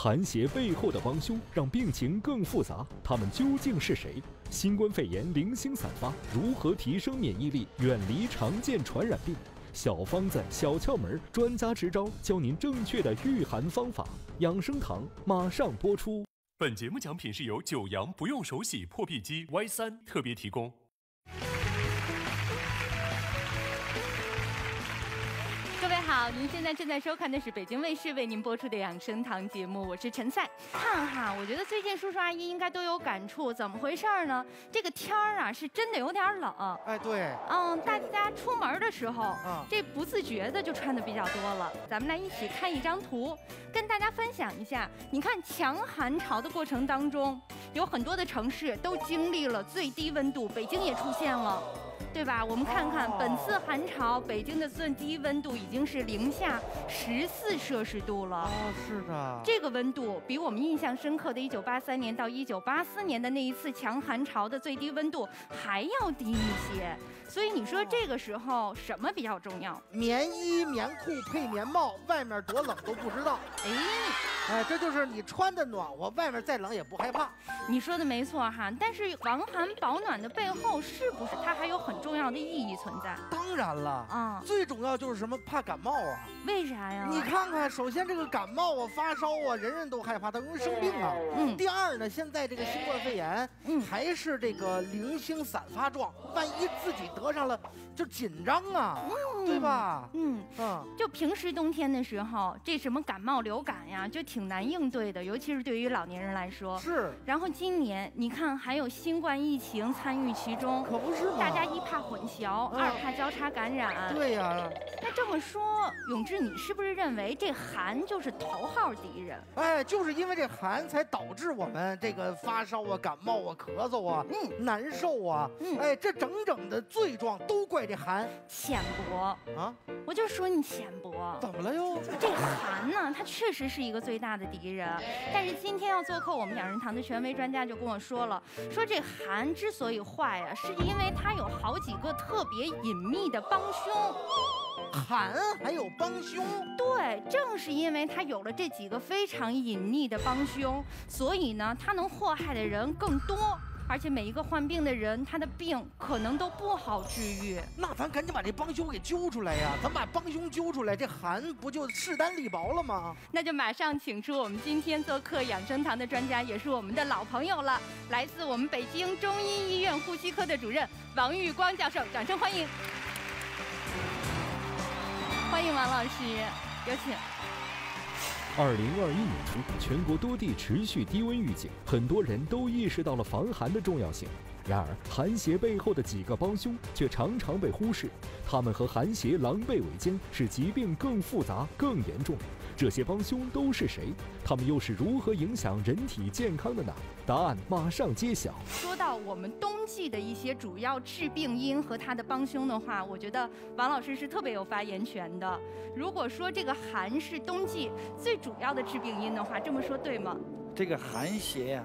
寒邪背后的帮凶让病情更复杂，他们究竟是谁？新冠肺炎零星散发，如何提升免疫力，远离常见传染病？小方子、小窍门，专家支招，教您正确的御寒方法。养生堂马上播出。本节目奖品是由九阳不用手洗破壁机 Y 三特别提供。好，您现在正在收看的是北京卫视为您播出的养生堂节目，我是陈赛。看哈，我觉得最近叔叔阿姨应该都有感触，怎么回事儿呢？这个天儿啊，是真的有点冷。哎，对。嗯，大家出门的时候，这不自觉的就穿的比较多了。咱们来一起看一张图，跟大家分享一下。你看，强寒潮的过程当中，有很多的城市都经历了最低温度，北京也出现了。对吧？我们看看本次寒潮，北京的最低温度已经是零下十四摄氏度了。哦，是的。这个温度比我们印象深刻的1983年到1984年的那一次强寒潮的最低温度还要低一些。所以你说这个时候什么比较重要？棉衣、棉裤配棉帽，外面多冷都不知道。哎，哎，这就是你穿的暖和，外面再冷也不害怕。你说的没错哈，但是防寒保暖的背后是不是它还有很重要的意义存在？当然了，啊，最重要就是什么？怕感冒啊？为啥呀？你看看，首先这个感冒啊、发烧啊，人人都害怕，它容易生病啊。嗯。第二呢，现在这个新冠肺炎，嗯，还是这个零星散发状，万一自己得上了，就紧张啊，嗯对吧？嗯嗯。就平时冬天的时候，这什么感冒、流感呀，就挺难应对的，尤其是对于老年人来说。是。然后。今年你看，还有新冠疫情参与其中，可不是吗？大家一怕混淆，二怕交叉感染。对呀。那这么说，永志，你是不是认为这寒就是头号敌人？哎，就是因为这寒才导致我们这个发烧啊、感冒啊、咳嗽啊、嗯、难受啊。嗯。哎，这整整的罪状都怪这寒。浅薄啊！我就说你浅薄。怎么了又？这寒呢，它确实是一个最大的敌人。但是今天要做客我们养人堂的权威专。专家就跟我说了，说这寒之所以坏呀，是因为它有好几个特别隐秘的帮凶。韩还有帮凶？对，正是因为他有了这几个非常隐秘的帮凶，所以呢，他能祸害的人更多。而且每一个患病的人，他的病可能都不好治愈。那咱赶紧把这帮凶给揪出来呀！咱把帮凶揪出来，这寒不就势单力薄了吗？那就马上请出我们今天做客养生堂的专家，也是我们的老朋友了，来自我们北京中医医院呼吸科的主任王玉光教授，掌声欢迎！欢迎王老师，有请。二零二一年初，全国多地持续低温预警，很多人都意识到了防寒的重要性。然而，寒邪背后的几个帮凶却常常被忽视，他们和寒邪狼狈为奸，使疾病更复杂、更严重。这些帮凶都是谁？他们又是如何影响人体健康的呢？答案马上揭晓。说到我们冬季的一些主要致病因和它的帮凶的话，我觉得王老师是特别有发言权的。如果说这个寒是冬季最主要的致病因的话，这么说对吗？这个寒邪呀。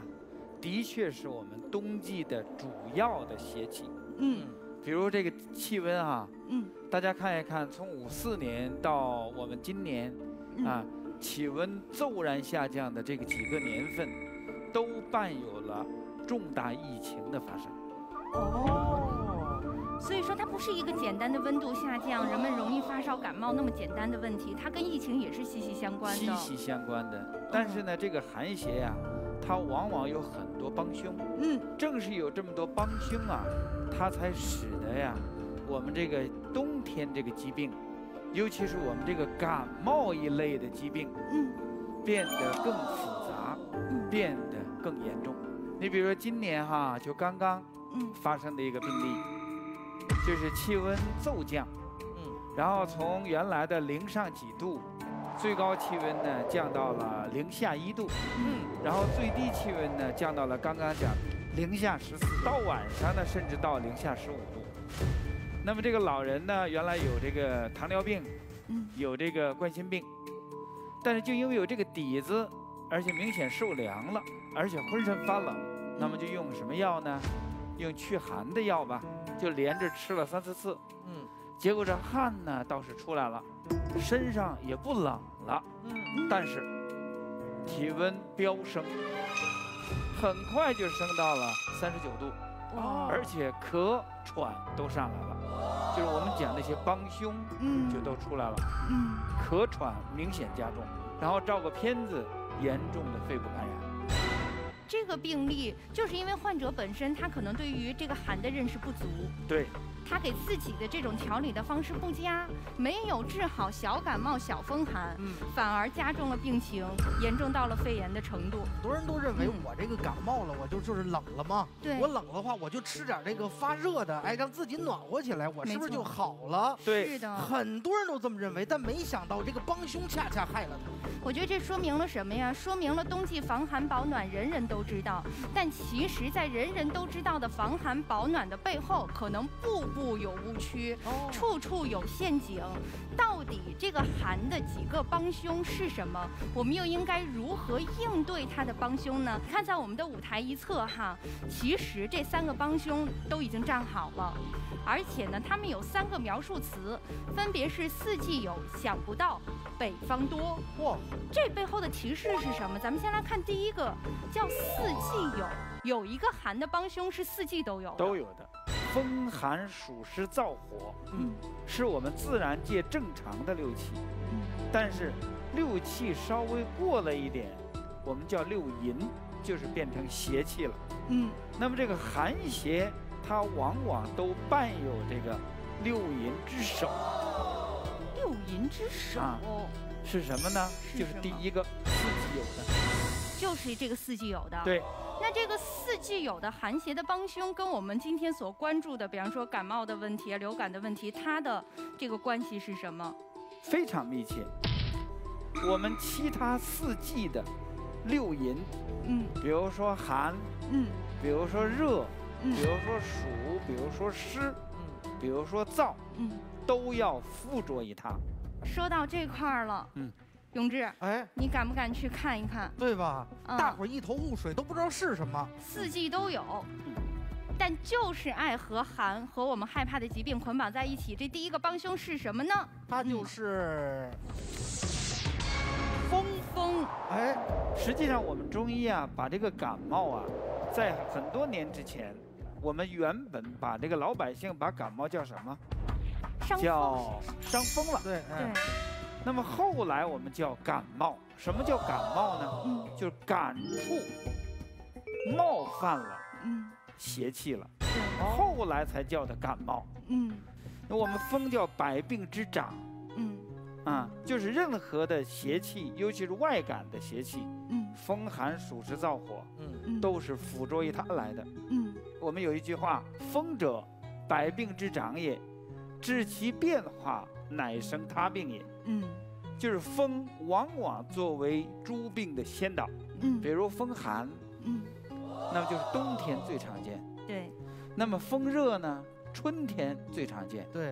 的确是我们冬季的主要的邪气。嗯，比如这个气温啊，嗯，大家看一看，从五四年到我们今年，啊，气温骤然下降的这个几个年份，都伴有了重大疫情的发生。哦，所以说它不是一个简单的温度下降，人们容易发烧感冒那么简单的问题，它跟疫情也是息息相关的。息息相关的，但是呢，这个寒邪呀。它往往有很多帮凶，嗯，正是有这么多帮凶啊，它才使得呀，我们这个冬天这个疾病，尤其是我们这个感冒一类的疾病，嗯，变得更复杂，变得更严重。你比如说今年哈，就刚刚发生的一个病例，就是气温骤降，嗯，然后从原来的零上几度。最高气温呢降到了零下一度，嗯，然后最低气温呢降到了刚刚讲零下十四，到晚上呢甚至到零下十五度。那么这个老人呢原来有这个糖尿病，嗯，有这个冠心病，但是就因为有这个底子，而且明显受凉了，而且浑身发冷，那么就用什么药呢？用驱寒的药吧，就连着吃了三四次，嗯，结果这汗呢倒是出来了。身上也不冷了，嗯，但是体温飙升，很快就升到了三十九度，而且咳喘都上来了，就是我们讲那些帮凶，嗯，就都出来了，嗯，咳喘明显加重，然后照个片子，严重的肺部感染。这个病例就是因为患者本身他可能对于这个寒的认识不足，对。他给自己的这种调理的方式不佳，没有治好小感冒、小风寒，嗯，反而加重了病情，严重到了肺炎的程度。很多人都认为我这个感冒了，我就就是冷了吗？对，我冷的话，我就吃点这个发热的，哎，让自己暖和起来，我是不是就好了？对，是的，很多人都这么认为，但没想到这个帮凶恰恰害了他。我觉得这说明了什么呀？说明了冬季防寒保暖人人都知道，但其实，在人人都知道的防寒保暖的背后，可能步步有误区，处处有陷阱。到底这个寒的几个帮凶是什么？我们又应该如何应对它的帮凶呢？看在我们的舞台一侧哈，其实这三个帮凶都已经站好了，而且呢，他们有三个描述词，分别是四季有、想不到、北方多。嚯！这背后的提示是什么？咱们先来看第一个，叫四季有，有一个寒的帮凶是四季都有，都有的。风寒暑湿燥火，嗯，是我们自然界正常的六气，嗯，但是六气稍微过了一点，我们叫六淫，就是变成邪气了，嗯。那么这个寒邪，它往往都伴有这个六淫之首。六淫之首。是什么呢？就是第一个四季有的，就是这个四季有的。对，那这个四季有的寒邪的帮凶，跟我们今天所关注的，比方说感冒的问题、流感的问题，它的这个关系是什么？非常密切。我们其他四季的六淫，嗯，比如说寒，嗯，比如说热，嗯，比如说暑，比如说湿，嗯，比如说燥，嗯，都要附着于它。说到这块儿了，嗯，永志，哎，你敢不敢去看一看？对吧？大伙儿一头雾水，都不知道是什么。四季都有，但就是爱和寒和我们害怕的疾病捆绑在一起。这第一个帮凶是什么呢？它就是风风。哎，实际上我们中医啊，把这个感冒啊，在很多年之前，我们原本把这个老百姓把感冒叫什么？叫伤风了，对对。那么后来我们叫感冒，什么叫感冒呢？嗯，就是感触冒犯了，嗯，邪气了，后来才叫的感冒。嗯，那我们风叫百病之长，嗯，啊，就是任何的邪气，尤其是外感的邪气，嗯，风寒暑湿燥火，嗯，都是附着于它来的。嗯，我们有一句话，风者，百病之长也。知其变化，乃生他病也。嗯，就是风往往作为诸病的先导。嗯，比如风寒，嗯，那么就是冬天最常见。对。那么风热呢？春天最常见。对。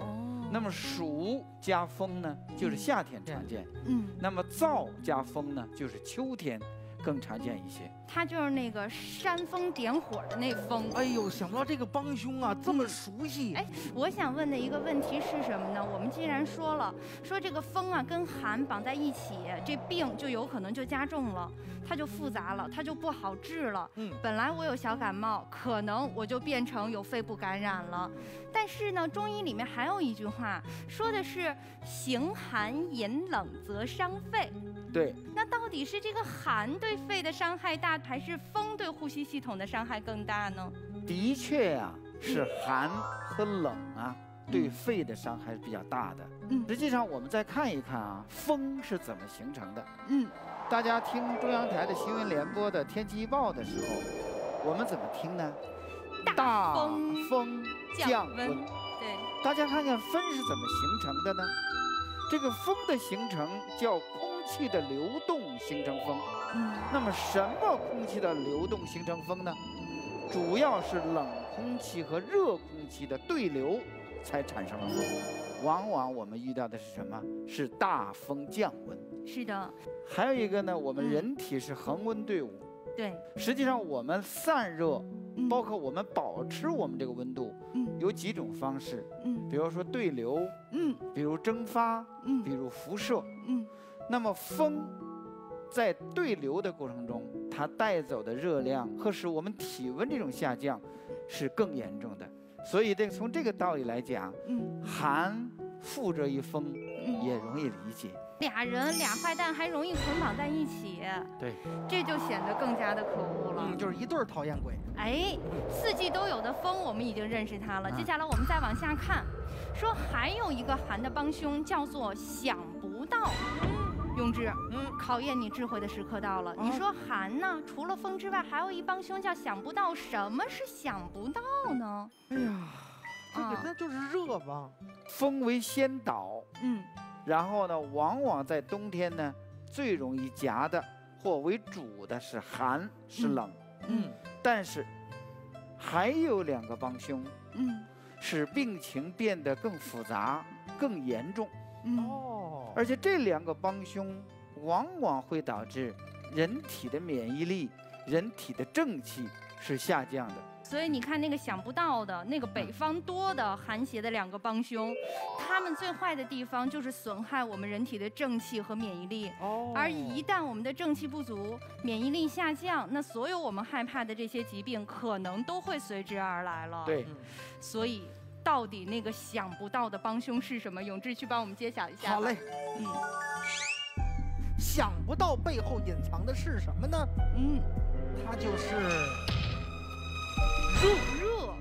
那么暑加风呢？就是夏天常见。嗯。那么燥加风呢？就是秋天。更常见一些，它就是那个煽风点火的那风。哎呦，想不到这个帮凶啊这么熟悉。哎，我想问的一个问题是什么呢？我们既然说了，说这个风啊跟寒绑在一起，这病就有可能就加重了，它就复杂了，它就不好治了。嗯，本来我有小感冒，可能我就变成有肺部感染了。但是呢，中医里面还有一句话，说的是行寒饮冷则伤肺。对，那到底是这个寒对肺的伤害大，还是风对呼吸系统的伤害更大呢？的确呀，是寒和冷啊，对肺的伤害是比较大的。嗯，实际上我们再看一看啊，风是怎么形成的？嗯，大家听中央台的新闻联播的天气预报的时候，我们怎么听呢？大风降温。对，大家看看风是怎么形成的呢？这个风的形成叫空。气的流动形成风，嗯，那么什么空气的流动形成风呢？主要是冷空气和热空气的对流才产生了风。往往我们遇到的是什么？是大风降温。是的。还有一个呢，我们人体是恒温队伍。对。实际上，我们散热，包括我们保持我们这个温度，嗯，有几种方式。嗯。比如说对流，嗯，比如蒸发，嗯，比如辐射，嗯。那么风在对流的过程中，它带走的热量和使我们体温这种下降是更严重的。所以，这个从这个道理来讲，嗯，寒附着一风，也容易理解。俩人俩坏蛋还容易捆绑在一起，对，这就显得更加的可恶了。嗯，就是一对讨厌鬼。哎，四季都有的风，我们已经认识它了。接下来我们再往下看，说还有一个寒的帮凶叫做想不到。永志，嗯，考验你智慧的时刻到了。你说寒呢？除了风之外，还有一帮凶叫想不到。什么是想不到呢？哎呀，这个那就是热吧？风为先导，嗯。然后呢，往往在冬天呢，最容易夹的或为主的是寒，是冷。嗯。但是还有两个帮凶，嗯，使病情变得更复杂、更严重。哦。而且这两个帮凶往往会导致人体的免疫力、人体的正气是下降的。所以你看，那个想不到的那个北方多的寒邪的两个帮凶，他们最坏的地方就是损害我们人体的正气和免疫力。哦。而一旦我们的正气不足，免疫力下降，那所有我们害怕的这些疾病可能都会随之而来了。对。所以，到底那个想不到的帮凶是什么？永志去帮我们揭晓一下。好嘞。嗯。想不到背后隐藏的是什么呢？嗯，它就是。热，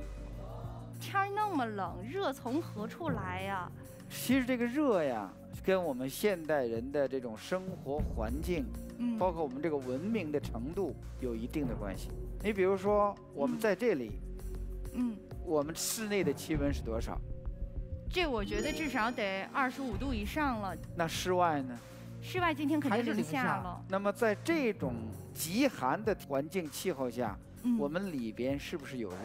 天儿那么冷，热从何处来呀？其实这个热呀，跟我们现代人的这种生活环境，嗯，包括我们这个文明的程度有一定的关系。你比如说，我们在这里，嗯，我们室内的气温是多少？这我觉得至少得二十五度以上了。那室外呢？室外今天肯定零下了。那么在这种极寒的环境气候下。我们里边是不是有热？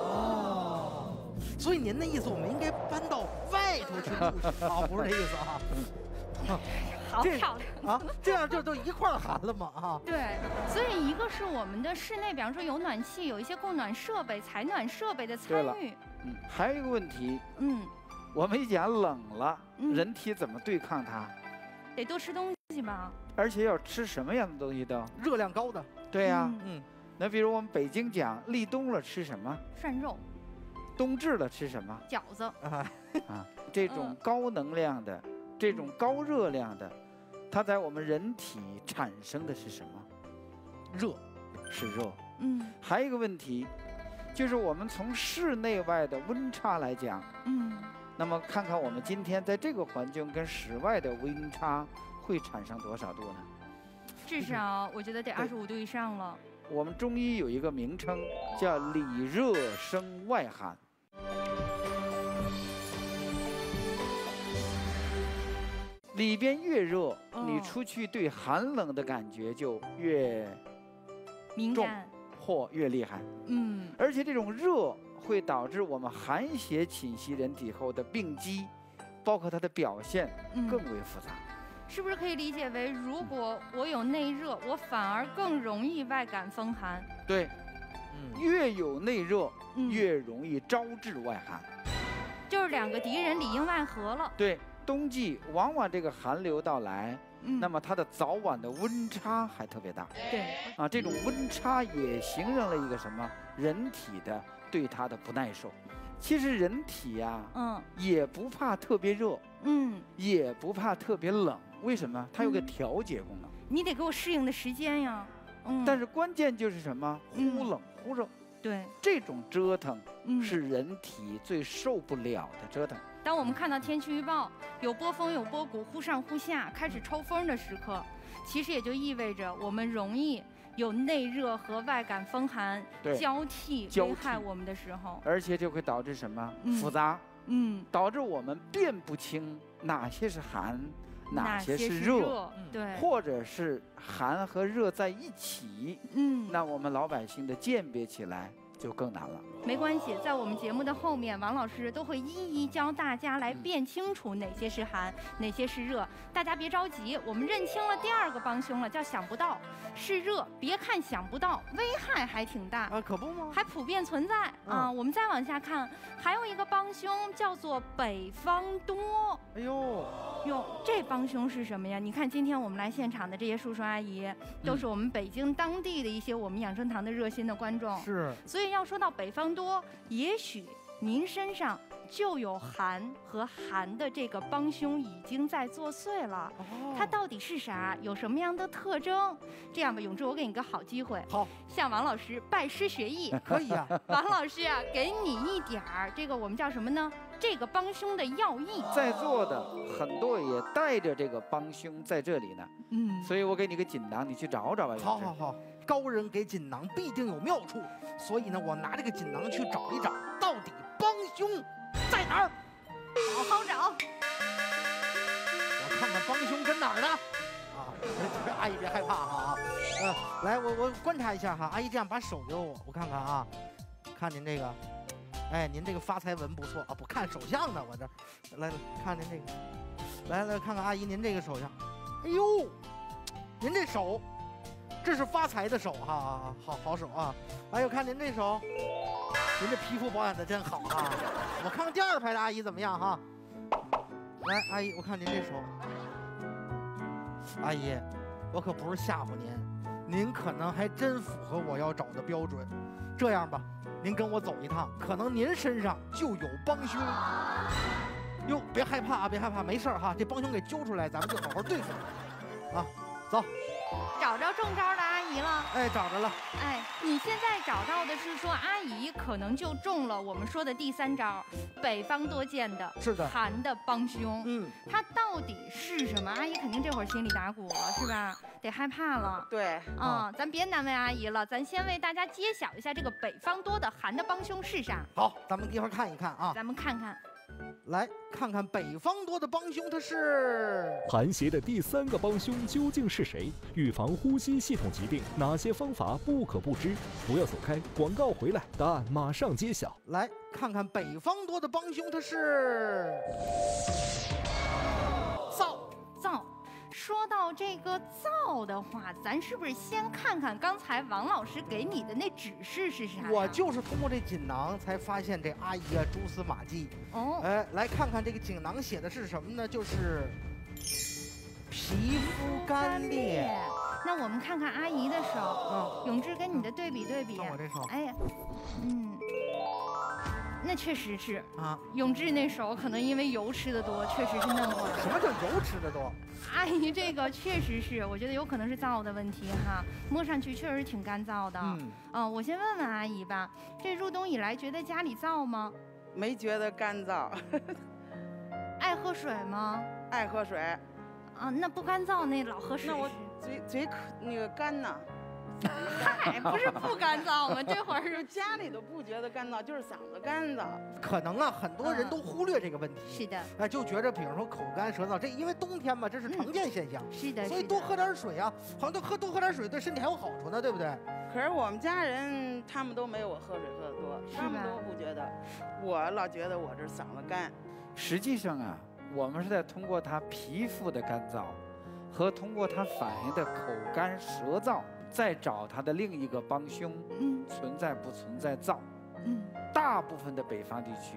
哦，所以您的意思，我们应该搬到外头去住啊？不是这意思啊？好漂亮啊！这样就都一块寒了嘛啊？对，所以一个是我们的室内，比方说有暖气，有一些供暖设备、采暖设备的参与。嗯，还有一个问题，嗯，我们一讲冷了，人体怎么对抗它？得多吃东西吧。而且要吃什么样的东西都？热量高的。对呀，嗯，那比如我们北京讲立冬了吃什么？涮肉。冬至了吃什么？饺子。啊，这种高能量的，这种高热量的，它在我们人体产生的是什么？热，是热。嗯。还有一个问题，就是我们从室内外的温差来讲，嗯，那么看看我们今天在这个环境跟室外的温差会产生多少度呢？至少我觉得得二十五度以上了。我们中医有一个名称叫“里热生外寒”，里边越热，你出去对寒冷的感觉就越敏感或越厉害。嗯，而且这种热会导致我们寒邪侵袭人体后的病机，包括它的表现更为复杂。是不是可以理解为，如果我有内热，我反而更容易外感风寒？对，越有内热，越容易招致外寒。就是两个敌人里应外合了。对，冬季往往这个寒流到来，那么它的早晚的温差还特别大。对，啊，这种温差也形成了一个什么？人体的对它的不耐受。其实人体呀，嗯，也不怕特别热，嗯，也不怕特别冷。为什么？它有个调节功能。你得给我适应的时间呀。嗯。但是关键就是什么？忽冷忽热。对。这种折腾是人体最受不了的折腾。当我们看到天气预报有波峰有波谷，忽上忽下，开始抽风的时刻，其实也就意味着我们容易有内热和外感风寒交替危害我们的时候。而且就会导致什么？复杂。嗯。导致我们辨不清哪些是寒。哪些是热？对，或者是寒和热在一起，嗯，那我们老百姓的鉴别起来就更难了。没关系，在我们节目的后面，王老师都会一一教大家来辨清楚哪些是寒，哪些是热。大家别着急，我们认清了第二个帮凶了，叫想不到，是热。别看想不到，危害还挺大啊，可不吗？还普遍存在啊。我们再往下看，还有一个帮凶叫做北方多。哎呦，哟，这帮凶是什么呀？你看今天我们来现场的这些叔叔阿姨，都是我们北京当地的一些我们养生堂的热心的观众。是。所以要说到北方。多，也许您身上就有寒和寒的这个帮凶已经在作祟了。哦，它到底是啥？有什么样的特征？这样吧，永志，我给你个好机会，好，向王老师拜师学艺。可以啊，王老师啊，给你一点儿这个我们叫什么呢？这个帮凶的要义。在座的很多也带着这个帮凶在这里呢。嗯，所以我给你个锦囊，你去找找吧。好好好。高人给锦囊必定有妙处，所以呢，我拿这个锦囊去找一找，到底帮凶在哪儿？好好找。我看看帮凶跟哪儿呢？啊，阿姨别害怕哈啊，嗯，来，我我观察一下哈，阿姨这样把手给我，我看看啊，看您这个，哎，您这个发财纹不错啊，不看手相呢，我这，来来看您这个，来来看看阿姨您这个手相，哎呦，您这手。这是发财的手哈，好好手啊！哎呦，看您这手，您这皮肤保养的真好啊！我看看第二排的阿姨怎么样哈？来，阿姨，我看您这手，阿姨，我可不是吓唬您，您可能还真符合我要找的标准。这样吧，您跟我走一趟，可能您身上就有帮凶。哟，别害怕啊，别害怕，没事哈，这帮凶给揪出来，咱们就好好对付他啊！走。找着中招的阿姨了，哎，找着了。哎，你现在找到的是说阿姨可能就中了我们说的第三招，北方多见的，是的，寒的帮凶。嗯，它到底是什么？阿姨肯定这会儿心里打鼓了，是吧？得害怕了。对，啊，咱别难为阿姨了，咱先为大家揭晓一下这个北方多的寒的帮凶是啥。好，咱们一会儿看一看啊，咱们看看。来看看北方多的帮凶，他是寒邪的第三个帮凶究竟是谁？预防呼吸系统疾病哪些方法不可不知？不要走开，广告回来，答案马上揭晓。来看看北方多的帮凶，他是燥燥。说到这个燥的话，咱是不是先看看刚才王老师给你的那指示是啥？我就是通过这锦囊才发现这阿姨啊蛛丝马迹。哦，哎，来看看这个锦囊写的是什么呢？就是皮肤干裂。那我们看看阿姨的手，嗯，永志跟你的对比对比。我这手。哎呀，嗯。那确实是啊，永志那手可能因为油吃的多，确实是嫩过了。什么叫油吃的多？阿 姨，这个确实是，我觉得有可能是燥的问题哈，摸上去确实挺干燥的。嗯，嗯，我先问问阿姨吧，这入冬以来觉得家里燥吗？没觉得干燥。爱喝水吗？爱喝水。啊，那不干燥那老喝水。那我嘴嘴可那个干呢。嗨，不是不干燥吗？这会儿是 家里都不觉得干燥，就是嗓子干燥。可能啊，很多人都忽略这个问题。是的。哎，就觉着，比如说口干舌燥，这因为冬天嘛，这是常见现象。是的。所以多喝点水啊，好像多喝多喝点水对身体还有好处呢，对不对？可是我们家人他们都没有我喝水喝的多，他们都不觉得。我老觉得我这嗓子干。实际上啊，我们是在通过他皮肤的干燥，和通过他反映的口干舌燥。再找他的另一个帮凶，嗯，存在不存在燥？嗯，大部分的北方地区，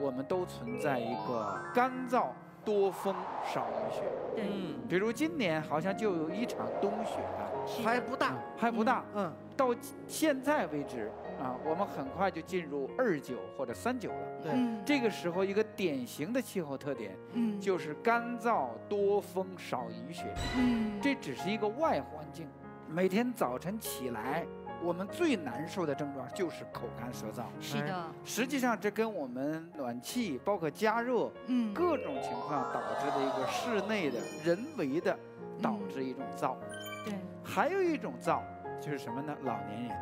我们都存在一个干燥多风少雨雪。对，比如今年好像就有一场冬雪啊，还不大，还不大。嗯，到现在为止啊，我们很快就进入二九或者三九了。对，这个时候一个典型的气候特点，嗯，就是干燥多风少雨雪。嗯，这只是一个外环境。每天早晨起来，我们最难受的症状就是口干舌燥。是的，实际上这跟我们暖气包括加热，嗯，各种情况导致的一个室内的人为的导致一种燥。对，还有一种燥就是什么呢？老年人，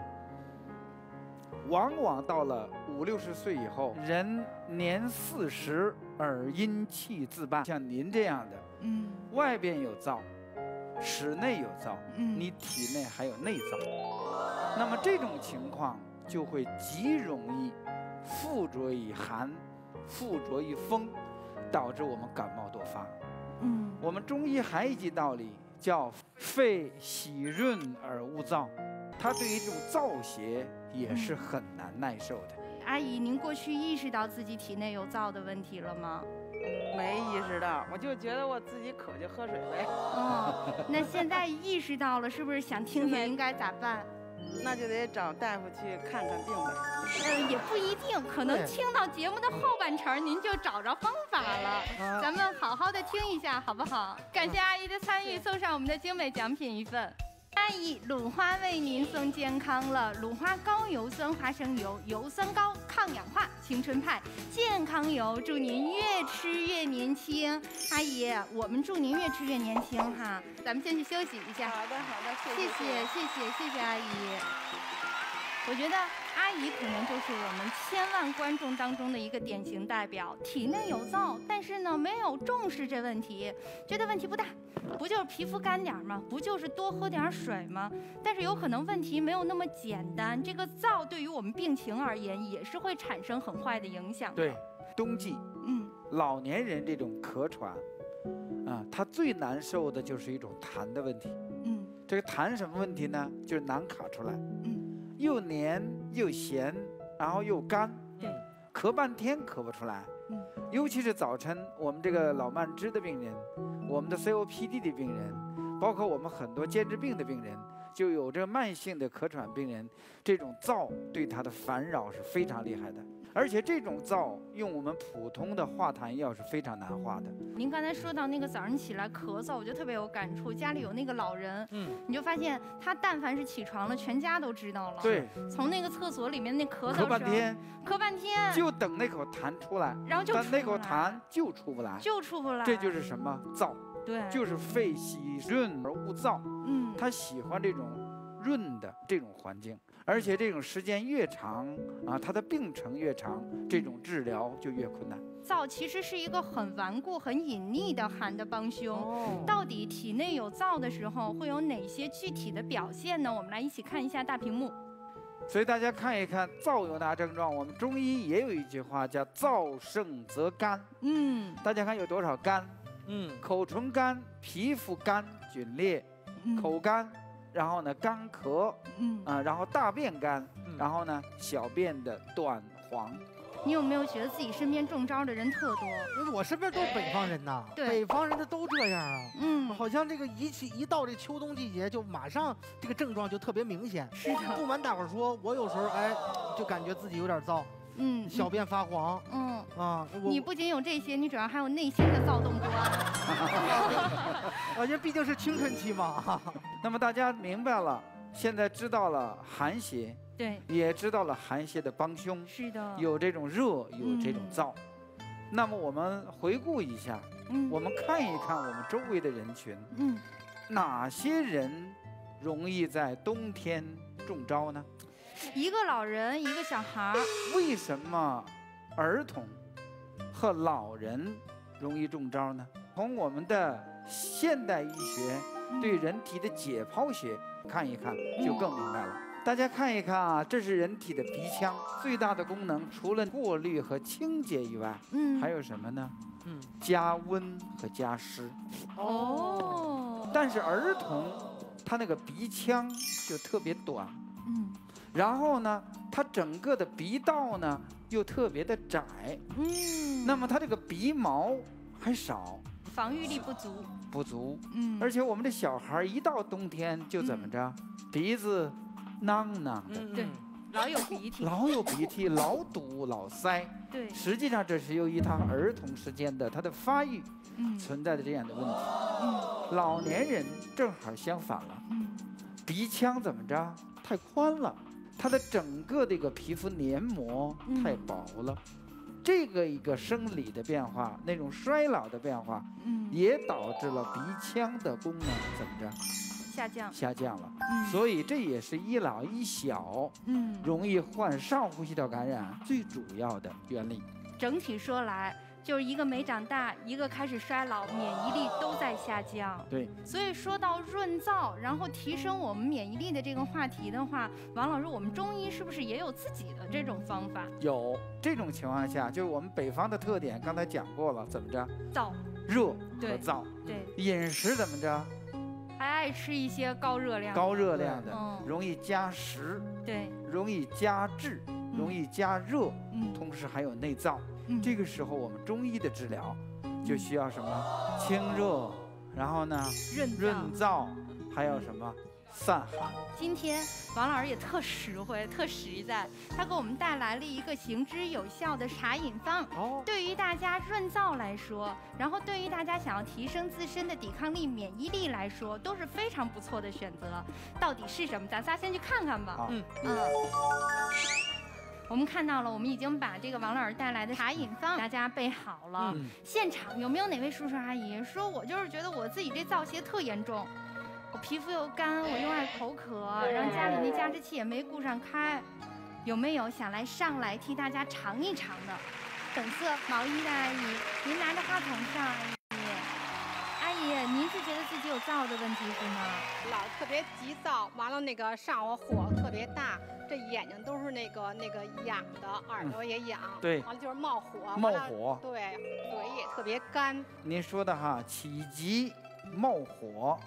往往到了五六十岁以后，人年四十而阴气自伴，像您这样的，嗯，外边有燥。室内有燥，你体内还有内燥，那么这种情况就会极容易附着于寒，附着于风，导致我们感冒多发。嗯，我们中医还有一句道理叫“肺喜润而恶燥”，它对于这种燥邪也是很难耐受的。阿姨，您过去意识到自己体内有燥的问题了吗？没意识到，我就觉得我自己渴就喝水呗。哦，那现在意识到了，是不是想听听应该咋办？那就得找大夫去看看病呗。嗯，也不一定，可能听到节目的后半程，您就找着方法了。咱们好好的听一下，好不好？感谢阿姨的参与，送上我们的精美奖品一份。阿姨，鲁花为您送健康了。鲁花高油酸花生油，油酸高，抗氧化，青春派，健康油，祝您越吃越年轻。阿姨，我们祝您越吃越年轻哈。咱们先去休息一下。好的，好的，谢谢，谢谢，谢谢阿姨。我觉得阿姨可能就是我们千万观众当中的一个典型代表，体内有燥，但是呢没有重视这问题，觉得问题不大，不就是皮肤干点吗？不就是多喝点水吗？但是有可能问题没有那么简单，这个燥对于我们病情而言也是会产生很坏的影响。对，冬季，嗯，老年人这种咳喘，啊，他最难受的就是一种痰的问题。嗯，这个痰什么问题呢？就是难卡出来。嗯。又黏又咸，然后又干，对，咳半天咳不出来，嗯，尤其是早晨，我们这个老慢支的病人，我们的 COPD 的病人，包括我们很多间质病的病人，就有这慢性的咳喘病人，这种燥对他的烦扰是非常厉害的。而且这种燥用我们普通的化痰药是非常难化的。您刚才说到那个早上起来咳嗽，我就特别有感触。家里有那个老人，嗯，你就发现他但凡是起床了，全家都知道了。对，从那个厕所里面那咳嗽咳半天，咳半天，就等那口痰出来，然后就但那口痰就出不来，就出不来。这就是什么燥？对，就是肺喜润而恶燥。嗯，他喜欢这种润的这种环境。而且这种时间越长啊，他的病程越长，这种治疗就越困难。燥其实是一个很顽固、很隐匿的寒的帮凶。到底体内有燥的时候，会有哪些具体的表现呢？我们来一起看一下大屏幕。所以大家看一看燥有哪症状？我们中医也有一句话叫“燥盛则干”。嗯，大家看有多少干？嗯，口唇干、皮肤干、皲裂、口干。然后呢，干咳，嗯啊，然后大便干，然后呢，小便的短黄。你有没有觉得自己身边中招的人特多？因为我身边都是北方人呐，北方人他都这样啊。嗯，好像这个一起一到这秋冬季节，就马上这个症状就特别明显。是的。不瞒大伙儿说，我有时候哎，就感觉自己有点燥。嗯，小便发黄。嗯啊，你不仅有这些，你主要还有内心的躁动不安。啊，这毕竟是青春期嘛。那么大家明白了，现在知道了寒邪，对，也知道了寒邪的帮凶。是的，有这种热，有这种燥。那么我们回顾一下，嗯，我们看一看我们周围的人群，嗯，哪些人容易在冬天中招呢？一个老人，一个小孩儿。为什么儿童和老人容易中招呢？从我们的现代医学对人体的解剖学看一看，就更明白了。大家看一看啊，这是人体的鼻腔，最大的功能除了过滤和清洁以外，嗯，还有什么呢？嗯，加温和加湿。哦。但是儿童他那个鼻腔就特别短。嗯。然后呢，它整个的鼻道呢又特别的窄，嗯，那么它这个鼻毛还少，防御力不足，不足，嗯，而且我们的小孩一到冬天就怎么着，鼻子囔囔的，对，老有鼻涕，老有鼻涕，老堵老塞，对，实际上这是由于他儿童时间的他的发育存在的这样的问题，嗯，老年人正好相反了，嗯，鼻腔怎么着太宽了。它的整个这个皮肤黏膜太薄了，这个一个生理的变化，那种衰老的变化，嗯，也导致了鼻腔的功能怎么着下降？下降了，嗯，所以这也是一老一小，嗯，容易患上呼吸道感染最主要的原理。整体说来。就是一个没长大，一个开始衰老，免疫力都在下降。对，所以说到润燥，然后提升我们免疫力的这个话题的话，王老师，我们中医是不是也有自己的这种方法？有这种情况下，就是我们北方的特点，刚才讲过了，怎么着？燥、热和燥。对。饮食怎么着？还爱吃一些高热量、高热量的，容易加食，对，容易加滞，容易加热，嗯，同时还有内燥。这个时候我们中医的治疗就需要什么？清热，然后呢？润润燥，还有什么？散寒。今天王老师也特实惠、特实在，他给我们带来了一个行之有效的茶饮方。哦，对于大家润燥来说，然后对于大家想要提升自身的抵抗力、免疫力来说，都是非常不错的选择。到底是什么？咱仨先去看看吧。嗯嗯。我们看到了，我们已经把这个王老师带来的茶饮方大家备好了。现场有没有哪位叔叔阿姨说，我就是觉得我自己这燥邪特严重？我皮肤又干，我又爱口渴，然后家里那加湿器也没顾上开，有没有想来上来替大家尝一尝的？粉色毛衣的阿姨，您拿着话筒上，您是觉得自己有燥的问题是吗？老特别急躁，完了那个上午火特别大，这眼睛都是那个那个痒的，耳朵也痒，对，完了就是冒火，冒火，对，嘴也特别干。您说的哈，起急冒火。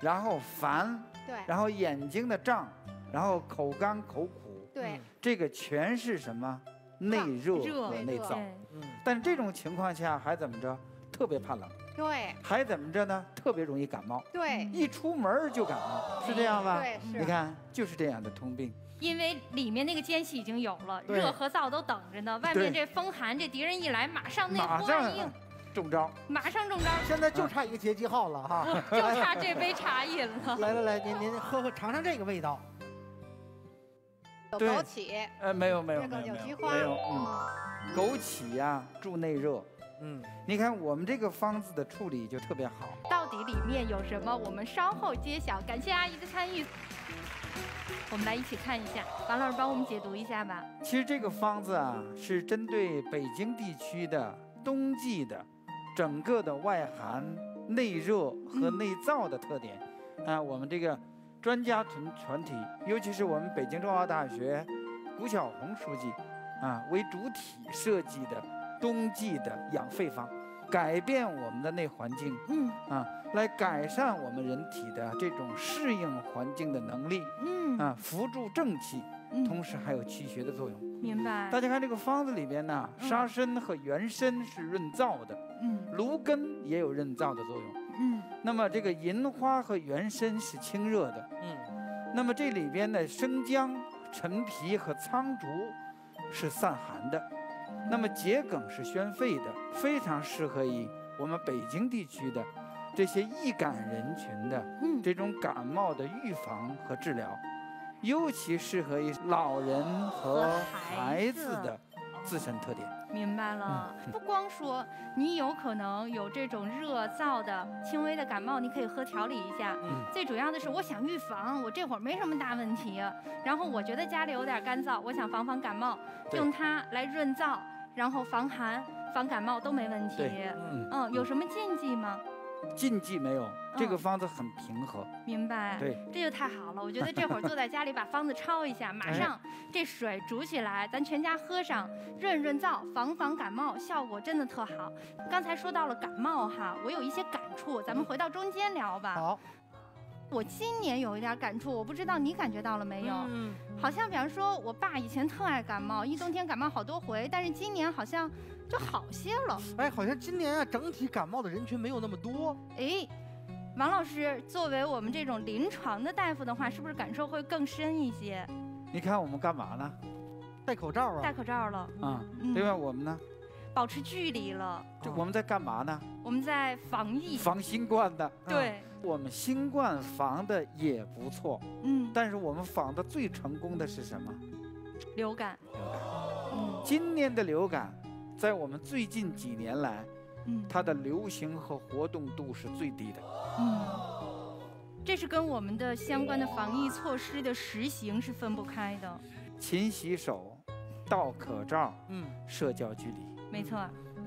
然后烦，对，然后眼睛的胀，然后口干口苦，对，这个全是什么？内热和内燥。嗯，但这种情况下还怎么着？特别怕冷。对。还怎么着呢？特别容易感冒。对。一出门就感冒，是这样吧？对，是。你看，就是这样的通病。因为里面那个间隙已经有了，热和燥都等着呢。外面这风寒，这敌人一来，马上内火应。中招，马上中招！现在就差一个节气号了哈，就差这杯茶饮了。来来来，您您喝喝尝尝这个味道。有枸杞，呃，没有没有没有没有，没有嗯，枸杞呀助内热，嗯，你看我们这个方子的处理就特别好。到底里面有什么？我们稍后揭晓。感谢阿姨的参与，我们来一起看一下。王老师帮我们解读一下吧。其实这个方子啊，是针对北京地区的冬季的。整个的外寒、内热和内燥的特点，啊，我们这个专家团团体，尤其是我们北京中华大学谷晓红书记，啊，为主体设计的冬季的养肺方，改变我们的内环境，嗯，啊，来改善我们人体的这种适应环境的能力，嗯，啊，扶助正气，同时还有祛邪的作用。明白。大家看这个方子里边呢，沙参和元参是润燥的。嗯，芦根也有润燥的作用。嗯，那么这个银花和元参是清热的。嗯，那么这里边的生姜、陈皮和苍术是散寒的。那么桔梗是宣肺的，非常适合于我们北京地区的这些易感人群的这种感冒的预防和治疗，尤其适合于老人和孩子的自身特点。明白了，不光说你有可能有这种热燥的轻微的感冒，你可以喝调理一下。嗯，最主要的是我想预防，我这会儿没什么大问题。然后我觉得家里有点干燥，我想防防感冒，用它来润燥，然后防寒、防感冒都没问题。嗯，有什么禁忌吗？禁忌没有，这个方子很平和。明白，对，这就太好了。我觉得这会儿坐在家里把方子抄一下，马上这水煮起来，咱全家喝上，润润燥，防防感冒，效果真的特好。刚才说到了感冒哈，我有一些感触，咱们回到中间聊吧。好，我今年有一点感触，我不知道你感觉到了没有？嗯，好像比方说我爸以前特爱感冒，一冬天感冒好多回，但是今年好像。就好些了，哎，好像今年啊，整体感冒的人群没有那么多。哎，王老师，作为我们这种临床的大夫的话，是不是感受会更深一些？你看我们干嘛呢？戴口罩啊。戴口罩了。嗯。另外我们呢？保持距离了。这我们在干嘛呢？我们在防疫。防新冠的。对。我们新冠防的也不错。嗯。但是我们防的最成功的是什么？流感。流感。嗯。今年的流感。在我们最近几年来，嗯，它的流行和活动度是最低的，嗯，这是跟我们的相关的防疫措施的实行是分不开的。勤洗手，戴口罩，嗯，社交距离，没错。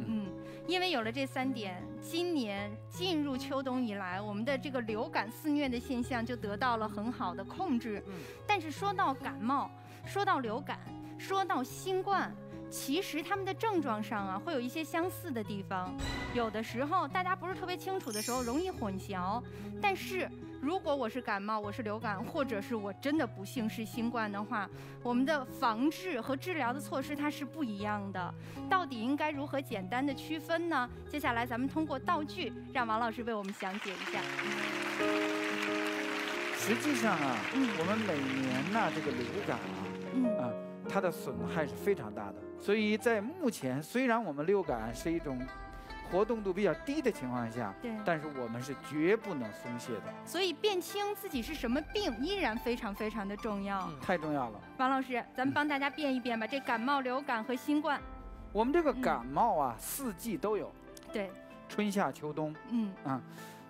嗯，因为有了这三点，今年进入秋冬以来，我们的这个流感肆虐的现象就得到了很好的控制。嗯，但是说到感冒，说到流感，说到新冠。其实他们的症状上啊，会有一些相似的地方，有的时候大家不是特别清楚的时候，容易混淆。但是如果我是感冒，我是流感，或者是我真的不幸是新冠的话，我们的防治和治疗的措施它是不一样的。到底应该如何简单的区分呢？接下来咱们通过道具，让王老师为我们讲解一下。实际上啊，我们每年呢这个流感啊，啊，它的损害是非常大的。所以在目前，虽然我们流感是一种活动度比较低的情况下，对，但是我们是绝不能松懈的。所以辨清自己是什么病依然非常非常的重要，太重要了。王老师，咱们帮大家辨一辨吧，这感冒、流感和新冠。我们这个感冒啊，四季都有，对，春夏秋冬，嗯。啊，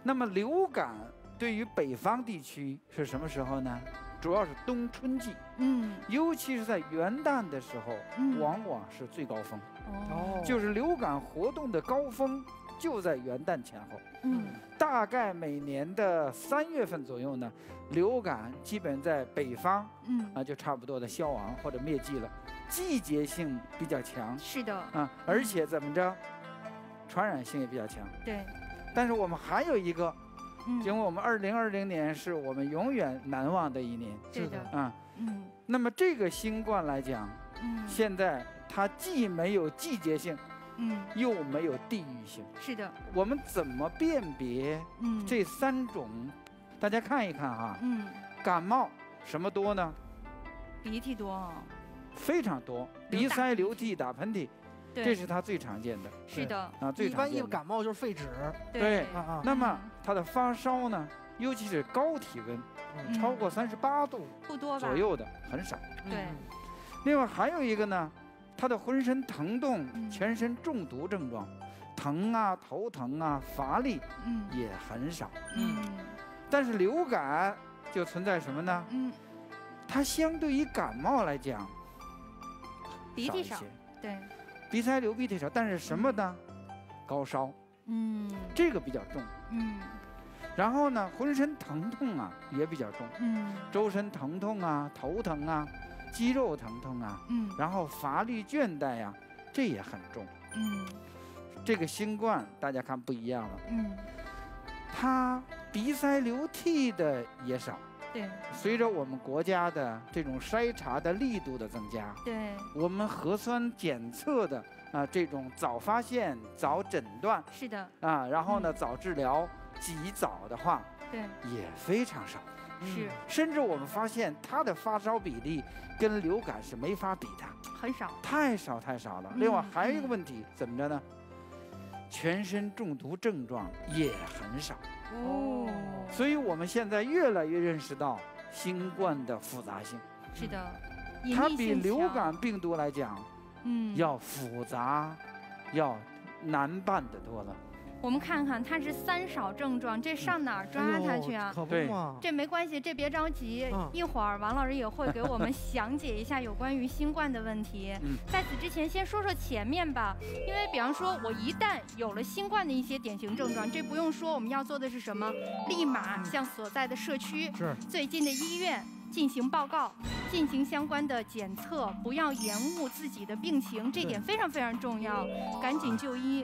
那么流感对于北方地区是什么时候呢？主要是冬春季，嗯，尤其是在元旦的时候，往往是最高峰，哦，就是流感活动的高峰就在元旦前后，嗯，大概每年的三月份左右呢，流感基本在北方，嗯，啊就差不多的消亡或者灭迹了，季节性比较强，是的，啊，而且怎么着，传染性也比较强，对，但是我们还有一个。因为我们二零二零年是我们永远难忘的一年，是的。啊，嗯，那么这个新冠来讲，嗯，现在它既没有季节性，嗯，又没有地域性，是的，我们怎么辨别？嗯，这三种，大家看一看哈，嗯，感冒什么多呢？鼻涕多，非常多，鼻塞、流涕、打喷嚏。这是它最常见的，是的啊，最常见。一般一感冒就是肺纸，对啊。那么它的发烧呢，尤其是高体温，超过三十八度不多左右的很少。对。另外还有一个呢，它的浑身疼痛、全身中毒症状，疼啊、头疼啊、乏力，嗯，也很少。嗯。但是流感就存在什么呢？嗯。它相对于感冒来讲，鼻涕少，对。鼻塞流鼻涕少，但是什么呢？高烧，嗯，这个比较重，嗯。然后呢，浑身疼痛啊也比较重，嗯。周身疼痛啊，头疼啊，肌肉疼痛啊，嗯。然后乏力倦怠呀，这也很重，嗯。这个新冠大家看不一样了，嗯。它鼻塞流涕的也少。对，随着我们国家的这种筛查的力度的增加，对，我们核酸检测的啊这种早发现、早诊断，是的，啊，然后呢早治疗、及早的话，对，也非常少，是，甚至我们发现它的发烧比例跟流感是没法比的，很少，太少太少了。另外还有一个问题，怎么着呢？全身中毒症状也很少。哦，所以我们现在越来越认识到新冠的复杂性。是的，它比流感病毒来讲，嗯，要复杂，要难办的多了。我们看看，他是三少症状，这上哪儿抓他去啊？可不嘛。这没关系，这别着急，一会儿王老师也会给我们详解一下有关于新冠的问题。在此之前，先说说前面吧，因为比方说，我一旦有了新冠的一些典型症状，这不用说，我们要做的是什么？立马向所在的社区、最近的医院进行报告，进行相关的检测，不要延误自己的病情，这点非常非常重要，赶紧就医。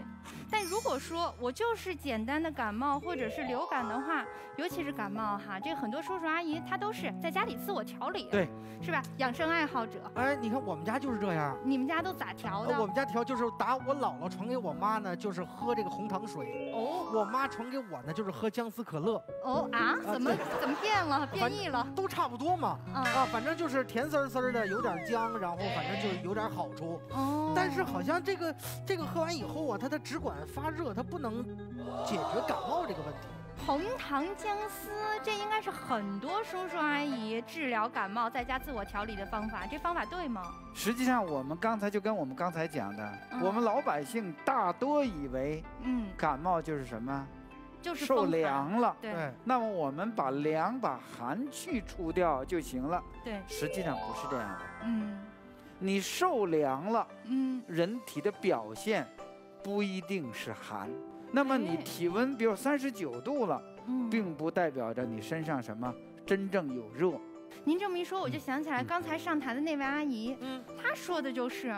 但如果说我就是简单的感冒或者是流感的话，尤其是感冒哈，这很多叔叔阿姨他都是在家里自我调理，对，是吧？养生爱好者。哎，你看我们家就是这样。你们家都咋调的？我们家调就是打我姥姥传给我妈呢，就是喝这个红糖水。哦。我妈传给我呢，就是喝姜丝可乐。哦啊？怎么怎么变了？变异了？都差不多嘛。啊，反正就是甜丝丝的，有点姜，然后反正就有点好处。哦。但是好像这个这个喝完以后啊，它的只管。发热，它不能解决感冒这个问题。红糖姜丝，这应该是很多叔叔阿姨治疗感冒在家自我调理的方法。这方法对吗？实际上，我们刚才就跟我们刚才讲的，我们老百姓大多以为，嗯，感冒就是什么？就是受凉了。对。那么我们把凉、把寒去除掉就行了。对。实际上不是这样的。嗯。你受凉了，嗯，人体的表现。不一定是寒。那么你体温比如三十九度了，并不代表着你身上什么真正有热。您这么一说，我就想起来刚才上台的那位阿姨，嗯，她说的就是，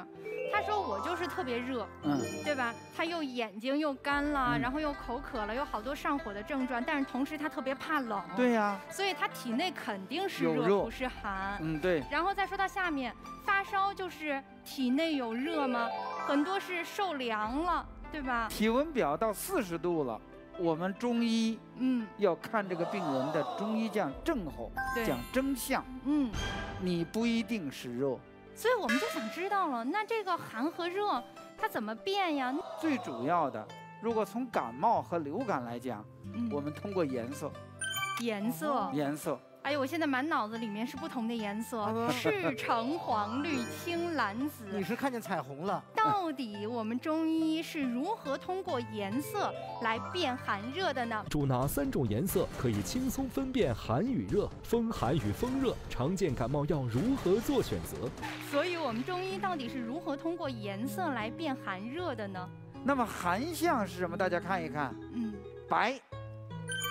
她说我就是特别热，嗯，对吧？她又眼睛又干了，然后又口渴了，有好多上火的症状，但是同时她特别怕冷，对呀，所以她体内肯定是热，不是寒，嗯，对。然后再说到下面，发烧就是体内有热吗？很多是受凉了，对吧？体温表到四十度了。我们中医，嗯，要看这个病人的中医讲症候，讲征相，嗯，你不一定是热，所以我们就想知道了，那这个寒和热它怎么变呀？最主要的，如果从感冒和流感来讲，我们通过颜色，颜色，颜色。哎呦，我现在满脑子里面是不同的颜色，赤 橙黄绿青蓝紫。你是看见彩虹了？到底我们中医是如何通过颜色来辨寒热的呢？主哪三种颜色可以轻松分辨寒与热？风寒与风热，常见感冒药如何做选择？所以，我们中医到底是如何通过颜色来辨寒热的呢？那么寒象是什么？大家看一看，嗯，白。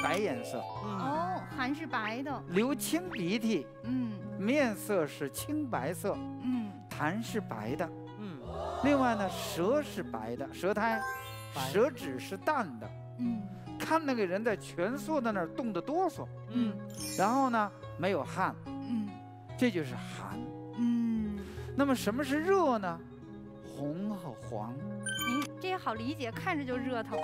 白颜色，哦，寒是白的，流清鼻涕，嗯，面色是青白色，嗯，痰是白的，嗯，另外呢，舌是白的，舌苔，舌质是淡的，嗯，看那个人在蜷缩在那儿冻得哆嗦，嗯，然后呢，没有汗，嗯，这就是寒，嗯，那么什么是热呢？红和黄，您这也好理解，看着就热腾。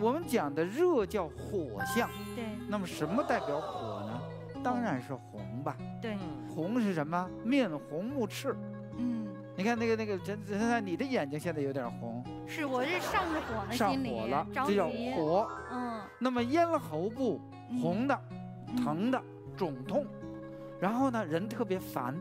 我们讲的热叫火象，对。那么什么代表火呢？当然是红吧。对。红是什么？面红目赤。嗯。你看那个那个，真真你的眼睛现在有点红。是，我是上着火了，上火了，这叫火。嗯。那么咽喉部红的、疼的、肿痛，然后呢，人特别烦。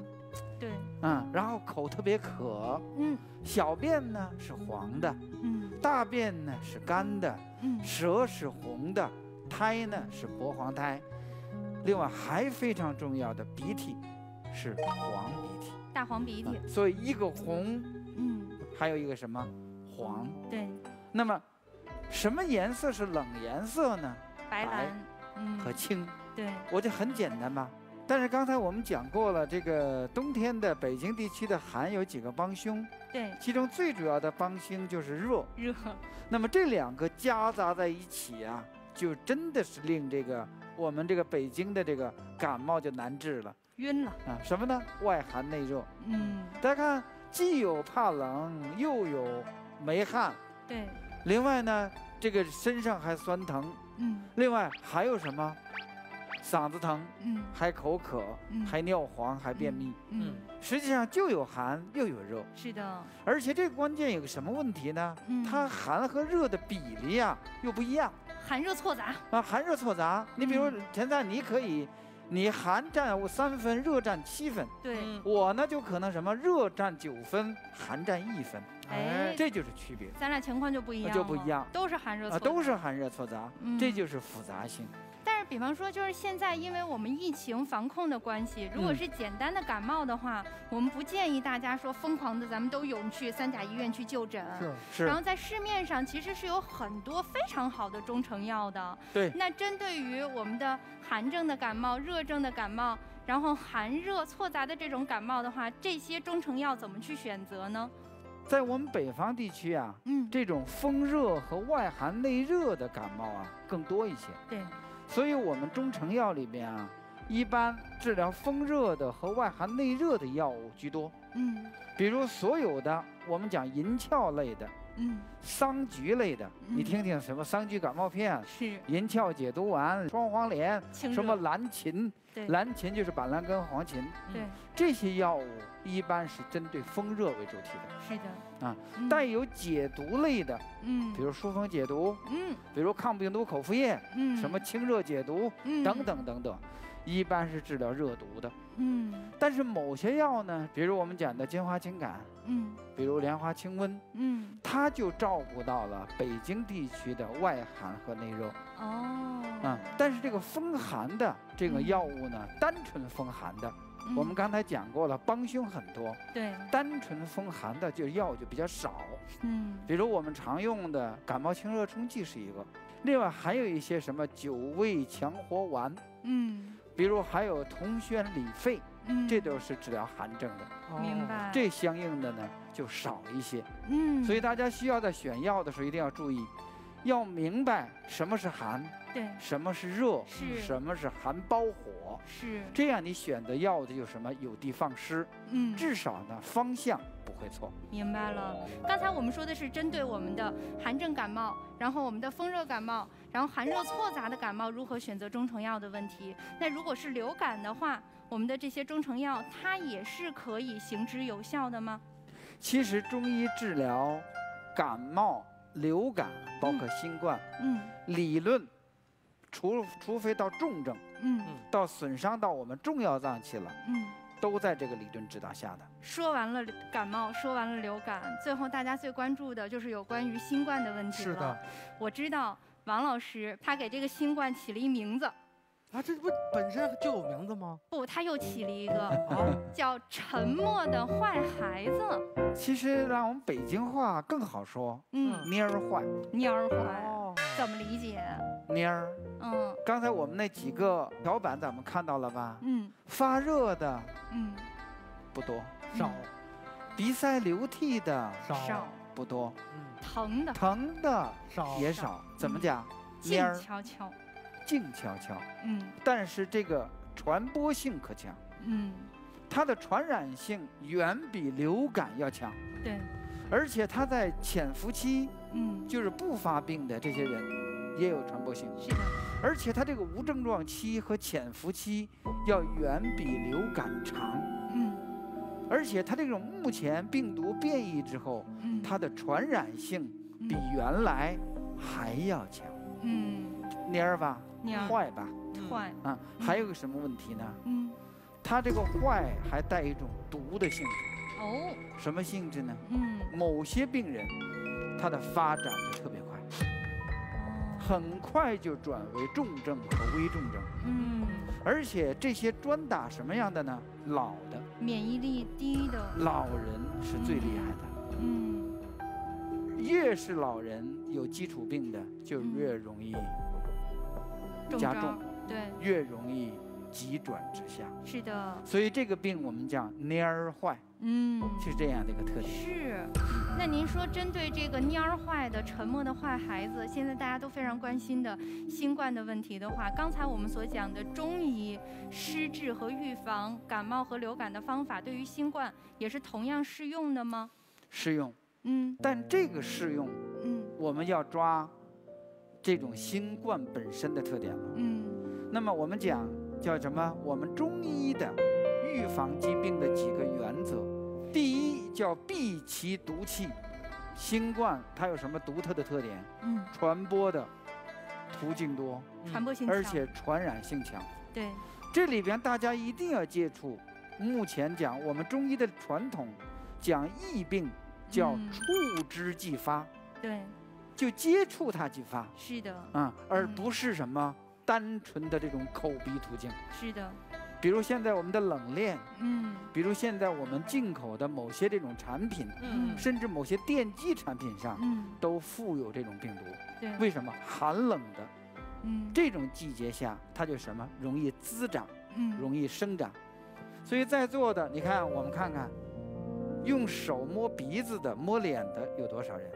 对。嗯，然后口特别渴。嗯。小便呢是黄的。嗯。大便呢是干的。嗯舌是红的，苔呢是薄黄胎，另外还非常重要的鼻涕是黄鼻涕，大黄鼻涕。所以一个红，嗯，还有一个什么黄？对。那么什么颜色是冷颜色呢？白蓝和青。对。我就很简单吧。但是刚才我们讲过了，这个冬天的北京地区的寒有几个帮凶？对，其中最主要的帮凶就是热。热。那么这两个夹杂在一起啊，就真的是令这个我们这个北京的这个感冒就难治了，晕了啊？什么呢？外寒内热。嗯。大家看，既有怕冷，又有没汗。对。另外呢，这个身上还酸疼。嗯。另外还有什么？嗓子疼，嗯，还口渴，嗯，还尿黄，还便秘，嗯，实际上就有寒又有热，是的，而且这个关键有个什么问题呢？嗯，它寒和热的比例啊又不一样，寒热错杂。啊，寒热错杂。你比如现在你可以，你寒占三分，热占七分，对，我呢就可能什么热占九分，寒占一分，哎，这就是区别，咱俩情况就不一样，就不一样，都是寒热，啊，都是寒热错杂，这就是复杂性。比方说，就是现在，因为我们疫情防控的关系，如果是简单的感冒的话，我们不建议大家说疯狂的，咱们都涌去三甲医院去就诊。是是。然后在市面上其实是有很多非常好的中成药的。对。那针对于我们的寒症的感冒、热症的感冒，然后寒热错杂的这种感冒的话，这些中成药怎么去选择呢？在我们北方地区啊，嗯，这种风热和外寒内热的感冒啊更多一些。对。所以，我们中成药里边啊，一般治疗风热的和外寒内热的药物居多。嗯，比如所有的我们讲银翘类的，嗯，桑菊类的，你听听什么桑菊感冒片，是。银翘解毒丸、双黄连，什么蓝芩，蓝芩就是板蓝根、黄芩，对，这些药物一般是针对风热为主题的。是的，啊，带有解毒类的，嗯，比如疏风解毒，嗯，比如抗病毒口服液，嗯，什么清热解毒，嗯，等等等等，一般是治疗热毒的，嗯。但是某些药呢，比如我们讲的金花清感，嗯，比如莲花清瘟，嗯，它就照顾到了北京地区的外寒和内热。哦，啊，但是这个风寒的这个药物呢，单纯风寒的。我们刚才讲过了，帮凶很多。对，单纯风寒的就药就比较少。嗯，比如我们常用的感冒清热冲剂是一个，另外还有一些什么九味强活丸。嗯，比如还有铜宣理肺，嗯，这都是治疗寒症的。明白。这相应的呢就少一些。嗯，所以大家需要在选药的时候一定要注意，要明白什么是寒。对，什么是热？是，什么是寒包火？是，这样你选择药的就什么有的放矢，嗯，至少呢方向不会错。明白了。刚才我们说的是针对我们的寒症感冒，然后我们的风热感冒，然后寒热错杂的感冒如何选择中成药的问题。那如果是流感的话，我们的这些中成药它也是可以行之有效的吗？其实中医治疗感冒、流感，包括新冠，嗯，理论。除除非到重症，嗯，到损伤到我们重要脏器了，嗯，都在这个理论指导下的。说完了感冒，说完了流感，最后大家最关注的就是有关于新冠的问题了。是的，我知道王老师他给这个新冠起了一名字。啊，这不本身就有名字吗？不，他又起了一个，叫“沉默的坏孩子”。其实让我们北京话更好说，嗯，蔫儿坏，蔫儿坏，怎么理解？蔫儿，嗯，刚才我们那几个条板咱们看到了吧？嗯，发热的，嗯，不多，少；鼻塞流涕的，少，不多；疼的，疼的，少，也少。怎么讲？静悄悄。静悄悄，嗯，但是这个传播性可强，嗯，它的传染性远比流感要强，对，而且他在潜伏期，嗯，就是不发病的这些人也有传播性，是的，而且他这个无症状期和潜伏期要远比流感长，嗯，而且他这种目前病毒变异之后，嗯，它的传染性比原来还要强，嗯，蔫儿吧。坏吧，坏啊！还有个什么问题呢？嗯，它这个坏还带一种毒的性质。哦，什么性质呢？嗯，某些病人，他的发展就特别快，很快就转为重症和危重症。嗯，而且这些专打什么样的呢？老的，免疫力低的，老人是最厉害的。嗯，越是老人有基础病的，就越容易。加重，对，越容易急转直下。是的，所以这个病我们叫蔫儿坏，嗯，是这样的一个特点。是，那您说针对这个蔫儿坏的、沉默的坏孩子，现在大家都非常关心的新冠的问题的话，刚才我们所讲的中医施治和预防感冒和流感的方法，对于新冠也是同样适用的吗？适用，嗯，但这个适用，嗯，我们要抓。这种新冠本身的特点了。嗯，那么我们讲叫什么？我们中医的预防疾病的几个原则，第一叫避其毒气。新冠它有什么独特的特点？嗯，传播的途径多，传播性而且传染性强。对，这里边大家一定要接触。目前讲我们中医的传统讲疫病叫触之即发。对。就接触它即发，是的，啊，而不是什么单纯的这种口鼻途径，是的。比如现在我们的冷链，嗯，比如现在我们进口的某些这种产品，嗯，甚至某些电机产品上，嗯，都附有这种病毒。对，为什么？寒冷的，嗯，这种季节下，它就什么容易滋长，嗯，容易生长。所以在座的，你看，我们看看，用手摸鼻子的、摸脸的有多少人？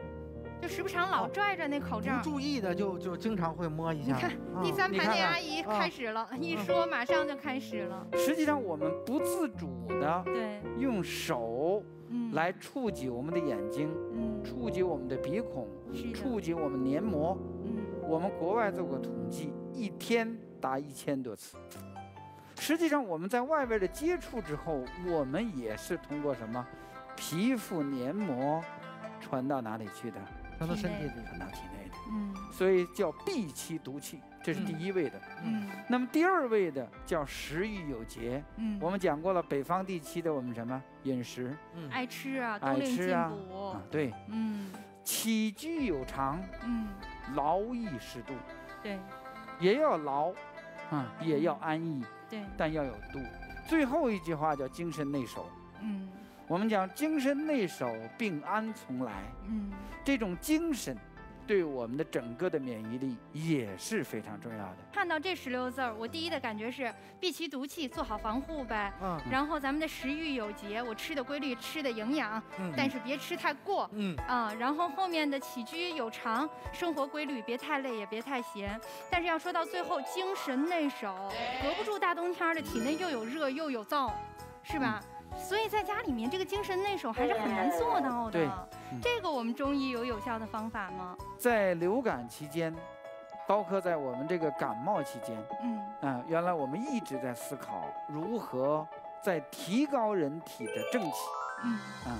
就时不常老拽着那口罩，不注意的就就经常会摸一下。你看，第三排那阿姨开始了，一说马上就开始了。实际上，我们不自主的对用手来触及我们的眼睛，触及我们的鼻孔，触及我们黏膜。嗯，我们国外做过统计，一天达一千多次。实际上，我们在外边的接触之后，我们也是通过什么皮肤黏膜传到哪里去的？传到身体里，传到体内的，嗯，所以叫避其毒气，这是第一位的，嗯。那么第二位的叫食欲有节，嗯，我们讲过了，北方地区的我们什么饮食，嗯，爱吃啊，爱吃啊，啊，对，嗯，起居有常，嗯，劳逸适度，对，也要劳，啊，也要安逸，对，但要有度。最后一句话叫精神内守。嗯，我们讲精神内守，病安从来。嗯，这种精神。对我们的整个的免疫力也是非常重要的。看到这十六字儿，我第一的感觉是避其毒气，做好防护呗。嗯。然后咱们的食欲有节，我吃的规律，吃的营养，嗯但是别吃太过。嗯。啊，然后后面的起居有常，生活规律，别太累也别太闲。但是要说到最后，精神内守，隔不住大冬天的，体内又有热又有燥，是吧？所以在家里面，这个精神内守还是很难做到的。对，这个我们中医有有效的方法吗？在流感期间，包括在我们这个感冒期间，嗯，啊，原来我们一直在思考如何在提高人体的正气，嗯，啊，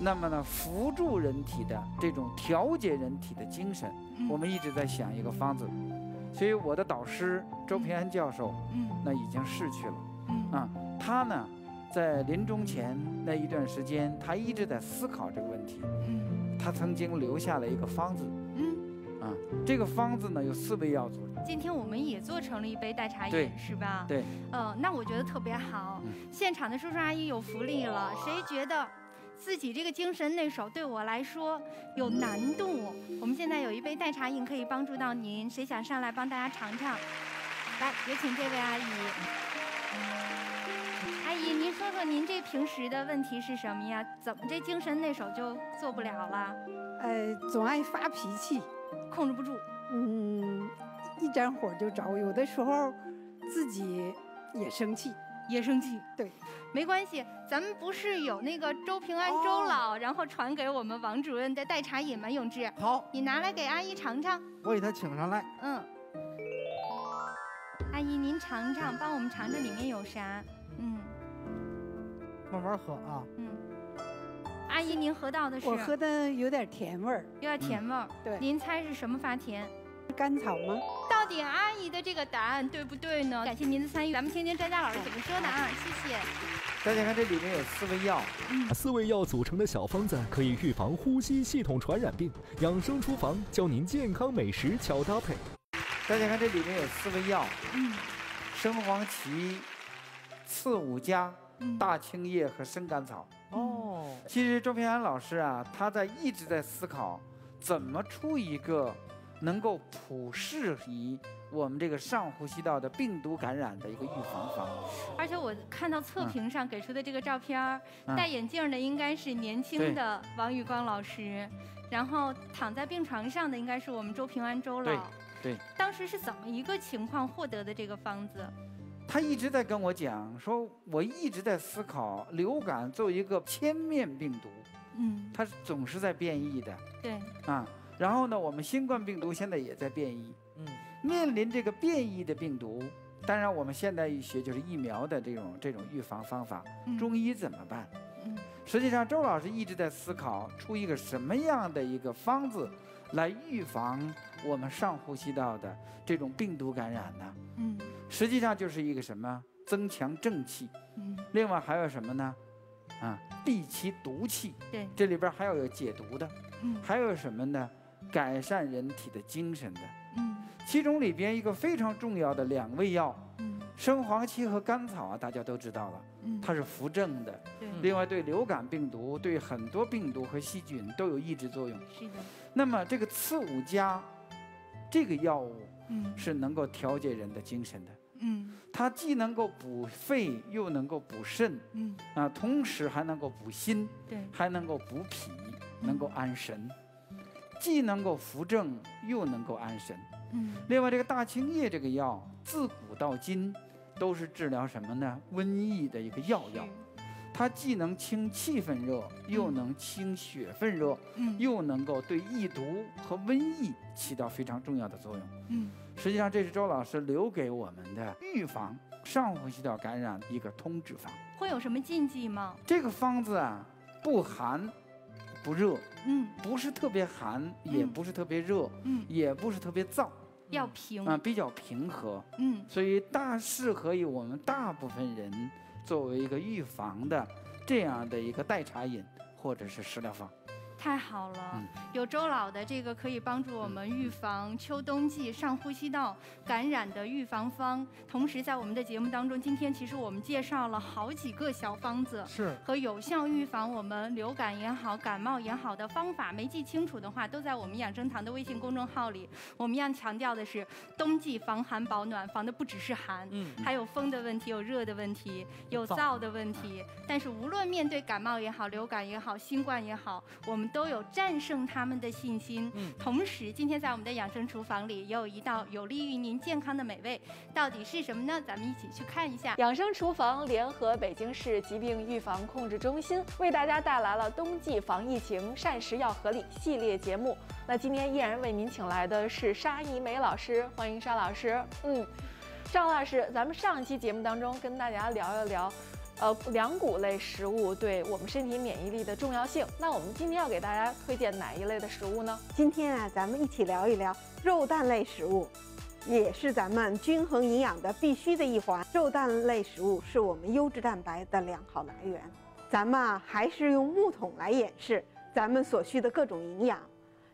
那么呢，辅助人体的这种调节人体的精神，我们一直在想一个方子。所以我的导师周平安教授，嗯，那已经逝去了，嗯，啊，他呢。在临终前那一段时间，他一直在思考这个问题。嗯，他曾经留下了一个方子。嗯，啊，这个方子呢有四味药组。今天我们也做成了一杯代茶饮，是吧？对。嗯，那我觉得特别好。现场的叔叔阿姨有福利了，谁觉得自己这个精神内守对我来说有难度？我们现在有一杯代茶饮可以帮助到您，谁想上来帮大家尝尝？来，有请这位阿姨。您说说，您这平时的问题是什么呀？怎么这精神内守就做不了了？呃，总爱发脾气，控制不住。嗯，一沾火就着，有的时候自己也生气，也生气。对，没关系，咱们不是有那个周平安周老，然后传给我们王主任的代茶饮吗？永志，好，你拿来给阿姨尝尝。我给他请上来。嗯，阿姨您尝尝，帮我们尝尝里面有啥？嗯。慢慢喝啊。嗯，阿姨，您喝到的是？我喝的有点甜味儿，有点甜味儿。对，您猜是什么发甜？甘草吗？到底阿姨的这个答案对不对呢？感谢您的参与，咱们听听专家老师怎么说的啊，谢谢。大家看，这里面有四味药，嗯，四味药组成的小方子可以预防呼吸系统传染病。养生厨房教您健康美食巧搭配。大家看，这里面有四味药，嗯，生黄芪、刺五加。大青叶和生甘草哦，其实周平安老师啊，他在一直在思考怎么出一个能够普适宜我们这个上呼吸道的病毒感染的一个预防方。而且我看到测评上给出的这个照片，戴眼镜的应该是年轻的王宇光老师，然后躺在病床上的应该是我们周平安周老。对，当时是怎么一个情况获得的这个方子？他一直在跟我讲，说我一直在思考流感作为一个千面病毒，嗯，它总是在变异的，对，啊，然后呢，我们新冠病毒现在也在变异，嗯，面临这个变异的病毒，当然我们现代医学就是疫苗的这种这种预防方法，中医怎么办？嗯，实际上周老师一直在思考出一个什么样的一个方子，来预防我们上呼吸道的这种病毒感染呢？嗯。实际上就是一个什么？增强正气，嗯，另外还有什么呢？啊，避其毒气，对，这里边还要有解毒的，嗯，还有什么呢？改善人体的精神的，嗯，其中里边一个非常重要的两味药，嗯，生黄芪和甘草啊，大家都知道了，嗯，它是扶正的，对，另外对流感病毒、对很多病毒和细菌都有抑制作用，是的。那么这个刺五加，这个药物，嗯，是能够调节人的精神的。嗯，它既能够补肺，又能够补肾，嗯，啊，同时还能够补心，对，还能够补脾，能够安神，既能够扶正，又能够安神，嗯。另外，这个大青叶这个药，自古到今都是治疗什么呢？瘟疫的一个药药，它既能清气分热，又能清血分热，嗯，又能够对疫毒和瘟疫起到非常重要的作用，嗯。实际上，这是周老师留给我们的预防上呼吸道感染一个通治方。会有什么禁忌吗？这个方子啊，不寒不热，嗯，不是特别寒，也不是特别热，嗯，也不是特别燥，要平。啊，比较平和，嗯，所以大适合于我们大部分人作为一个预防的这样的一个代茶饮或者是食疗方。太好了，有周老的这个可以帮助我们预防秋冬季上呼吸道感染的预防方。同时，在我们的节目当中，今天其实我们介绍了好几个小方子，是和有效预防我们流感也好、感冒也好的方法。没记清楚的话，都在我们养生堂的微信公众号里。我们要强调的是，冬季防寒保暖，防的不只是寒，嗯，还有风的问题，有热的问题，有燥的问题。但是无论面对感冒也好、流感也好、新冠也好，我们都有战胜他们的信心。嗯，同时，今天在我们的养生厨房里，也有一道有利于您健康的美味，到底是什么呢？咱们一起去看一下。养生厨房联合北京市疾病预防控制中心，为大家带来了冬季防疫情膳食要合理系列节目。那今天依然为您请来的是沙怡梅老师，欢迎沙老师。嗯，张老师，咱们上一期节目当中跟大家聊一聊。呃，粮谷类食物对我们身体免疫力的重要性。那我们今天要给大家推荐哪一类的食物呢？今天啊，咱们一起聊一聊肉蛋类食物，也是咱们均衡营养的必须的一环。肉蛋类食物是我们优质蛋白的良好来源。咱们啊，还是用木桶来演示咱们所需的各种营养。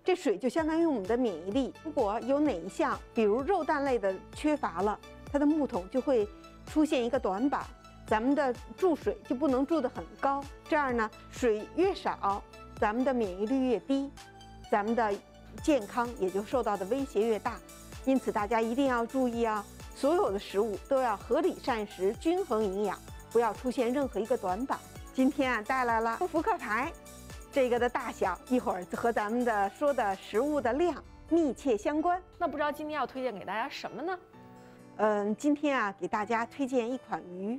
这水就相当于我们的免疫力。如果有哪一项，比如肉蛋类的缺乏了，它的木桶就会出现一个短板。咱们的注水就不能注得很高，这样呢，水越少，咱们的免疫力越低，咱们的健康也就受到的威胁越大。因此，大家一定要注意啊，所有的食物都要合理膳食，均衡营养，不要出现任何一个短板。今天啊，带来了扑克牌，这个的大小一会儿和咱们的说的食物的量密切相关。那不知道今天要推荐给大家什么呢？嗯，今天啊，给大家推荐一款鱼。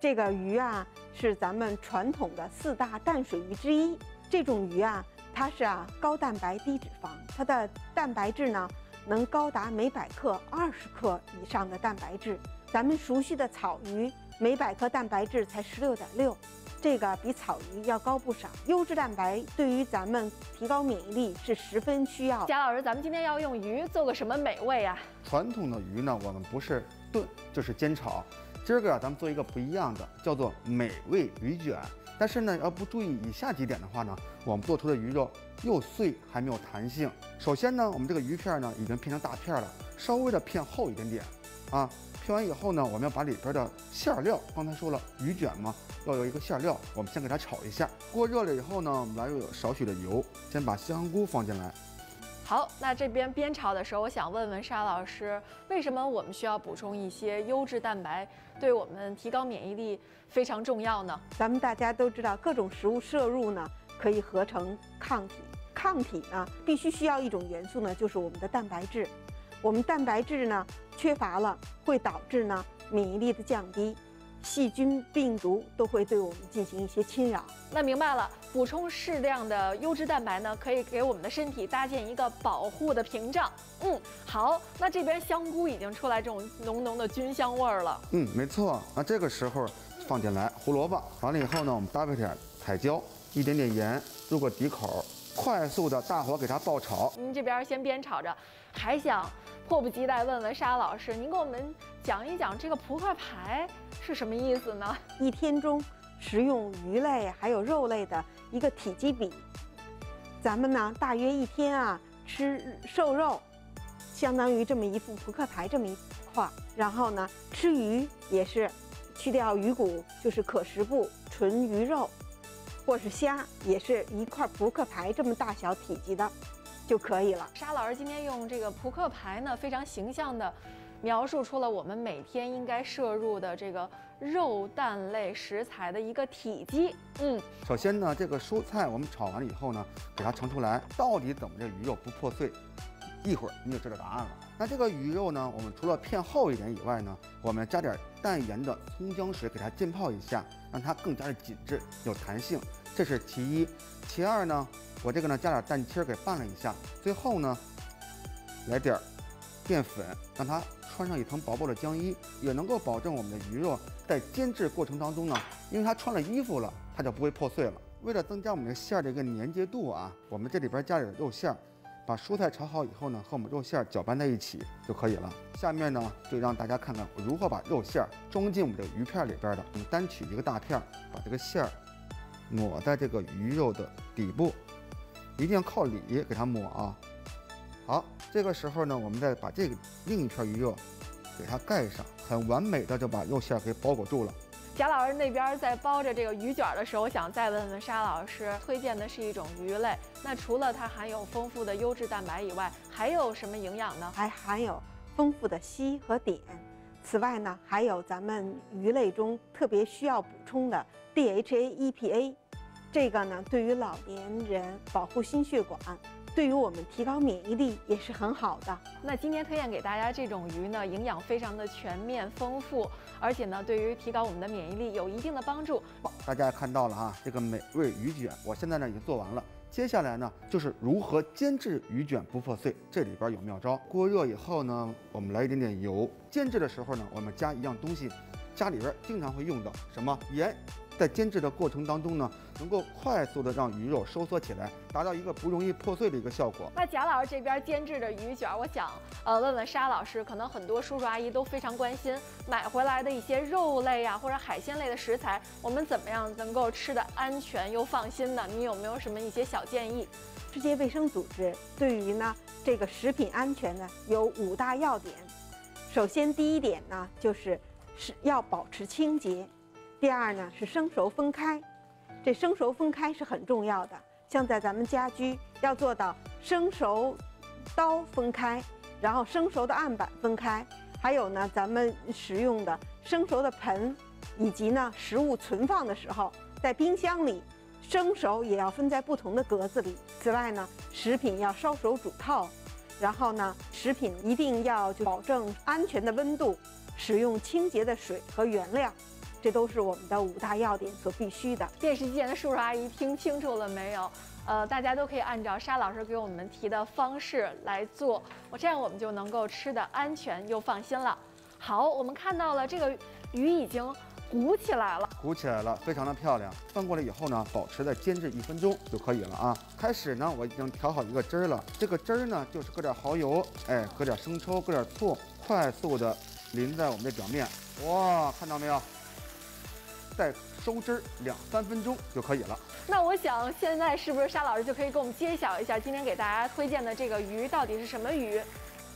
这个鱼啊，是咱们传统的四大淡水鱼之一。这种鱼啊，它是啊高蛋白低脂肪，它的蛋白质呢能高达每百克二十克以上的蛋白质。咱们熟悉的草鱼每百克蛋白质才十六点六，这个比草鱼要高不少。优质蛋白对于咱们提高免疫力是十分需要。贾老师，咱们今天要用鱼做个什么美味啊？传统的鱼呢，我们不是炖就是煎炒。今儿个，咱们做一个不一样的，叫做美味鱼卷。但是呢，要不注意以下几点的话呢，我们做出的鱼肉又碎还没有弹性。首先呢，我们这个鱼片呢已经片成大片了，稍微的片厚一点点啊。片完以后呢，我们要把里边的馅料，刚才说了鱼卷嘛，要有一个馅料，我们先给它炒一下。锅热了以后呢，我们来入少许的油，先把香菇放进来。好，那这边煸炒的时候，我想问问沙老师，为什么我们需要补充一些优质蛋白，对我们提高免疫力非常重要呢？咱们大家都知道，各种食物摄入呢，可以合成抗体，抗体呢必须需要一种元素呢，就是我们的蛋白质。我们蛋白质呢缺乏了，会导致呢免疫力的降低。细菌、病毒都会对我们进行一些侵扰。那明白了，补充适量的优质蛋白呢，可以给我们的身体搭建一个保护的屏障。嗯，好，那这边香菇已经出来这种浓浓的菌香味儿了。嗯，没错。那这个时候放进来胡萝卜，完了以后呢，我们搭配点彩椒，一点点盐，入个底口，快速的大火给它爆炒。您这边先煸炒着，还想迫不及待问问沙老师，您给我们讲一讲这个扑克牌。是什么意思呢？一天中食用鱼类还有肉类的一个体积比，咱们呢大约一天啊吃瘦肉，相当于这么一副扑克牌这么一块儿。然后呢吃鱼也是去掉鱼骨，就是可食部纯鱼肉，或是虾也是一块扑克牌这么大小体积的就可以了。沙老师今天用这个扑克牌呢，非常形象的。描述出了我们每天应该摄入的这个肉蛋类食材的一个体积。嗯，首先呢，这个蔬菜我们炒完了以后呢，给它盛出来，到底怎么这鱼肉不破碎？一会儿你就知道答案了。那这个鱼肉呢，我们除了片厚一点以外呢，我们加点淡盐的葱姜水给它浸泡一下，让它更加的紧致有弹性，这是其一。其二呢，我这个呢加点蛋清给拌了一下，最后呢来点淀粉，让它。穿上一层薄薄的浆衣，也能够保证我们的鱼肉在煎制过程当中呢，因为它穿了衣服了，它就不会破碎了。为了增加我们的馅儿的一个粘结度啊，我们这里边加点肉馅儿，把蔬菜炒好以后呢，和我们肉馅儿搅拌在一起就可以了。下面呢，就让大家看看我如何把肉馅儿装进我们这个鱼片里边的。我们单取一个大片儿，把这个馅儿抹在这个鱼肉的底部，一定要靠里给它抹啊。好，这个时候呢，我们再把这个另一片鱼肉给它盖上，很完美的就把肉馅儿给包裹住了。贾老师那边在包着这个鱼卷的时候，想再问问沙老师，推荐的是一种鱼类，那除了它含有丰富的优质蛋白以外，还有什么营养呢？还含有丰富的硒和碘。此外呢，还有咱们鱼类中特别需要补充的 DHA、EPA，这个呢，对于老年人保护心血管。对于我们提高免疫力也是很好的。那今天推荐给大家这种鱼呢，营养非常的全面丰富，而且呢，对于提高我们的免疫力有一定的帮助。大家看到了哈，这个美味鱼卷，我现在呢已经做完了。接下来呢，就是如何煎制鱼卷不破碎，这里边有妙招。锅热以后呢，我们来一点点油。煎制的时候呢，我们加一样东西，家里边经常会用到什么盐。在煎制的过程当中呢，能够快速的让鱼肉收缩起来，达到一个不容易破碎的一个效果。那贾老师这边煎制的鱼卷，我想呃问问沙老师，可能很多叔叔阿姨都非常关心，买回来的一些肉类呀或者海鲜类的食材，我们怎么样能够吃的安全又放心呢？你有没有什么一些小建议？世界卫生组织对于呢这个食品安全呢有五大要点，首先第一点呢就是是要保持清洁。第二呢是生熟分开，这生熟分开是很重要的。像在咱们家居要做到生熟刀分开，然后生熟的案板分开，还有呢咱们使用的生熟的盆，以及呢食物存放的时候，在冰箱里生熟也要分在不同的格子里。此外呢，食品要烧熟煮透，然后呢食品一定要保证安全的温度，使用清洁的水和原料。这都是我们的五大要点所必须的。电视机前的叔叔阿姨听清楚了没有？呃，大家都可以按照沙老师给我们提的方式来做，我这样我们就能够吃的安全又放心了。好，我们看到了这个鱼已经鼓起来了，鼓起来了，非常的漂亮。翻过来以后呢，保持在煎制一分钟就可以了啊。开始呢，我已经调好一个汁儿了，这个汁儿呢就是搁点蚝油，哎，搁点生抽，搁点醋，快速的淋在我们的表面。哇，看到没有？再收汁儿两三分钟就可以了。那我想现在是不是沙老师就可以给我们揭晓一下，今天给大家推荐的这个鱼到底是什么鱼？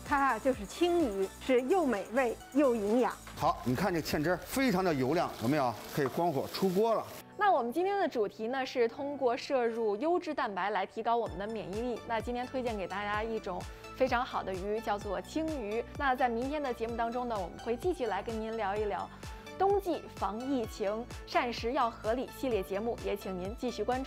它啊就是青鱼，是又美味又营养。好，你看这芡汁非常的油亮，有没有？可以关火出锅了。那我们今天的主题呢是通过摄入优质蛋白来提高我们的免疫力。那今天推荐给大家一种非常好的鱼，叫做青鱼。那在明天的节目当中呢，我们会继续来跟您聊一聊。冬季防疫情，膳食要合理系列节目也请您继续关注。